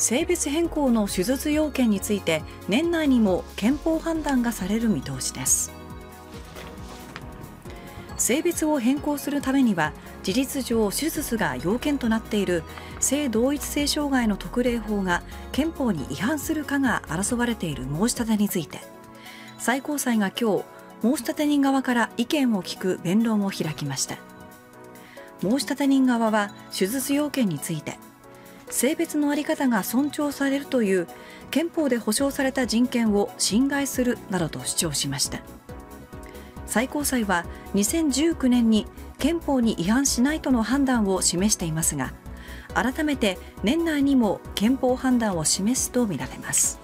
性別変更の手術要件について年内にも憲法判断がされる見通しです。性別を変更するためには事実上手術が要件となっている性同一性障害の特例法が憲法に違反するかが争われている申し立てについて最高裁が今日申立人側から意見を聞く弁論を開きました。申立人側は手術要件について性別の在り方が尊重されるという憲法で保障された人権を侵害するなどと主張しました。最高裁は2019年に憲法に違反しないとの判断を示していますが改めて年内にも憲法判断を示すとみられます。